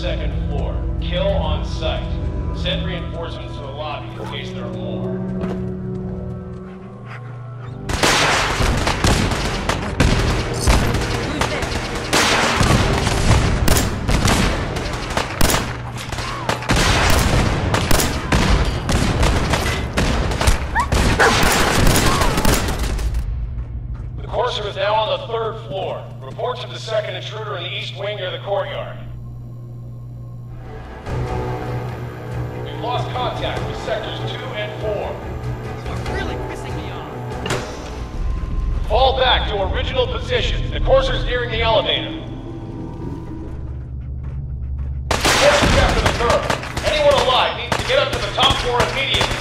second floor. Kill on sight. Send reinforcements to the lobby in case there are more. The Courser is now on the third floor. Report to the second intruder in the east wing near the courtyard. Lost contact with sectors 2 and 4. You're really pissing me off. Fall back to original position. The Courser's nearing the elevator. Courser's after the curve. Anyone alive needs to get up to the top floor immediately.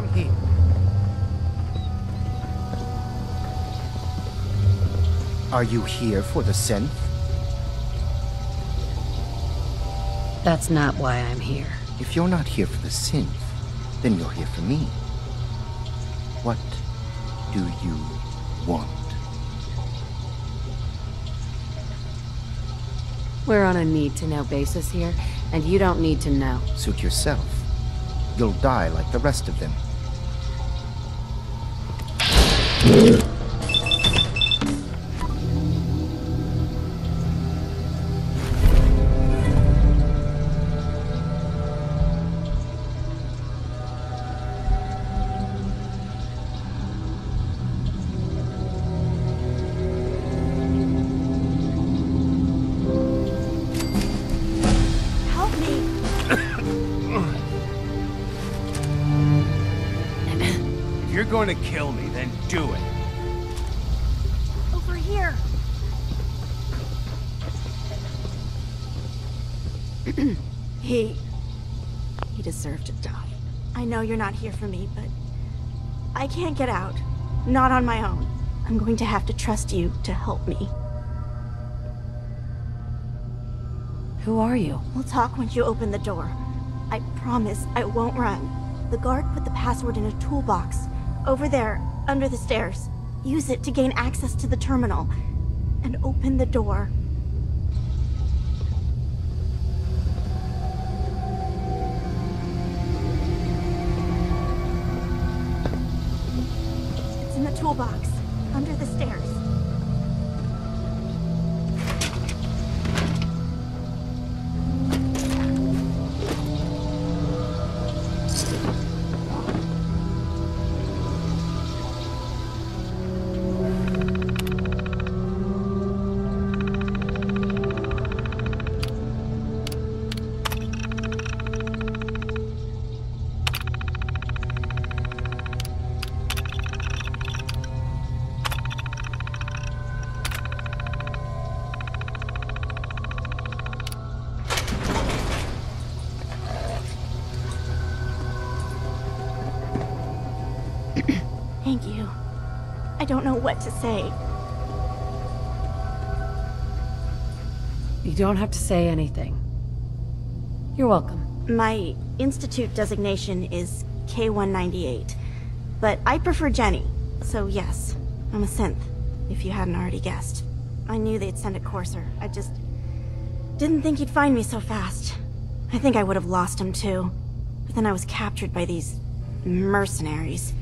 Come here. Are you here for the synth? That's not why I'm here. If you're not here for the synth, then you're here for me. What do you want? We're on a need to know basis here, and you don't need to know. Suit yourself. You'll die like the rest of them. Help going to kill me, then do it. Over here! he. He deserved to die. I know you're not here for me, but. I can't get out. Not on my own. I'm going to have to trust you to help me. Who are you? We'll talk once you open the door. I promise I won't run. The guard put the password in a toolbox. Over there, under the stairs. Use it to gain access to the terminal. And open the door. It's in the toolbox, Thank you. I don't know what to say. You don't have to say anything. You're welcome. My institute designation is K198, but I prefer Jenny, so yes, I'm a synth, if you hadn't already guessed. I knew they'd send a courser. I just didn't think he'd find me so fast. I think I would have lost him too. But then I was captured by these mercenaries.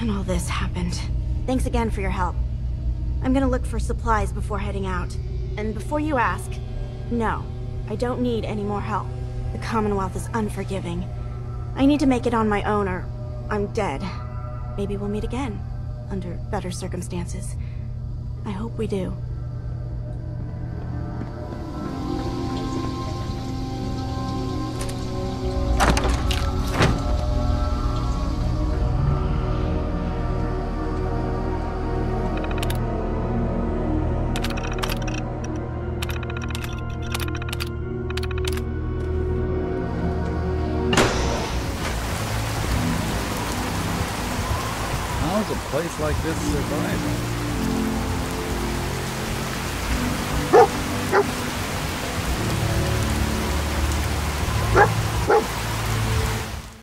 And all this happened. Thanks again for your help. I'm gonna look for supplies before heading out. And before you ask, no, I don't need any more help. The Commonwealth is unforgiving. I need to make it on my own or I'm dead. Maybe we'll meet again, under better circumstances. I hope we do. How's a place like this surviving?